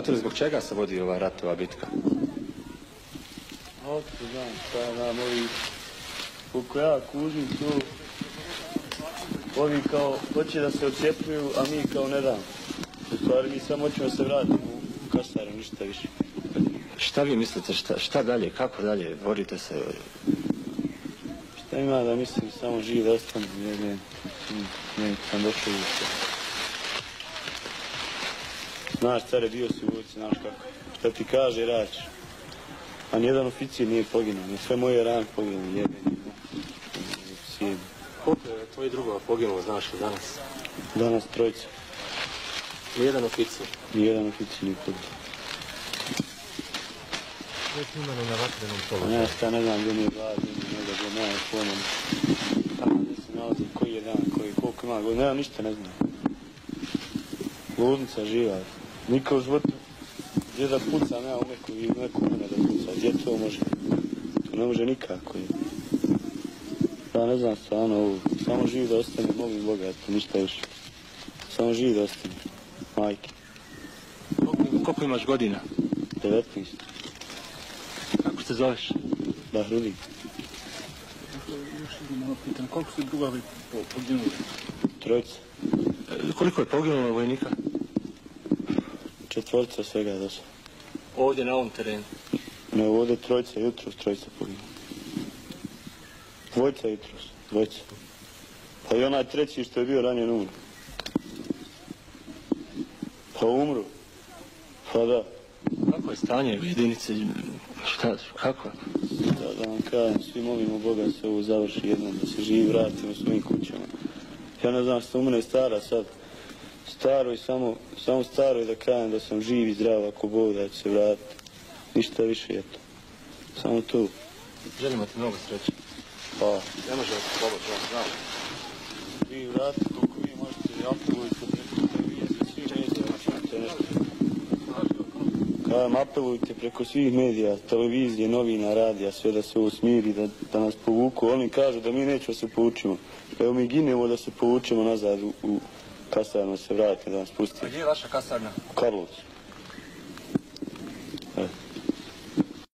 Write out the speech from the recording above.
Znate li zbog čega se vodi ova rat, ova bitka? Otko znam, šta ja znam, ovi, koliko ja kužim tu, ovi kao hoće da se ocijepljuju, a mi kao ne dam. U stvari mi samo hoćemo se vratimo u kasaru, ništa više. Šta vi mislite, šta, šta dalje, kako dalje, borite se? Šta ima da mislim, samo živ da ostane, ne, ne, ne, sam došao u sve. Znaš, care, bio si u ulici, znaš kako. Šta ti kaže, rač. A nijedan oficir nije poginuo, ni sve moje rane poginuo, jebeni. Sjedi. Koliko je tvoji drugova poginulo, znaš li danas? Danas trojica, Nijedan oficir. nijedan oficir nije poginuo. Već imano na vatrenom položaju. ne, šta ne znam gdje mi je glad, gdje mi je noga, gdje nema pojma. Tamo gdje se nalazi, koji je dan, koji, koliko ima godina, nema ništa, ne znam. Ludnica živa. Niko u životu gdje da puca, nema u neku, i u neku mene da puca. Gdje to može? To ne može nikako. Je. Ja ne znam stvarno ovo. Samo živ da ostane, molim Boga, eto, ništa više. Samo živ da ostane. Majke, Koliko, koliko imaš godina? 19. Kako se zoveš? Da. Još pitan, koliko su drugovi poginuli? Trojica. E, Koliko je poginulo vojnika? Četvorca svega da su. Ovdje na ovom terenu. Ne, ovdje trojica, jutro trojica poginuo. Dvojca jutro, dvojca. Pa i onaj treći što je bio ranjen umro. Pa umru. Pa da, Kako je stanje u jedinici? Šta, kako? da, da vam kažem, svi molimo Boga da se ovo završi jednom, da se živi vratimo svojim kućama. Ja ne znam što umre stara sad. Staro i samo, samo staro i da kažem da sam živ i zdrav ako Bog da se vratiti. Ništa više eto. Samo tu. Želimo ti mnogo sreće. Pa. Ne može da se pomoći, ja znam. Vi vratite koliko vi možete i apelujte preko televizije, svi medija, čujte nešto. Kažem, apelujte preko svih medija, televizije, novina, radija, sve da se ovo smiri, da, da nas povuku. Oni kažu da mi nećemo se povučimo. Evo mi ginemo da se povučemo nazad u, u kasarno se vrati da nas pusti. A gdje je vaša kasarna? U Karlovcu. E.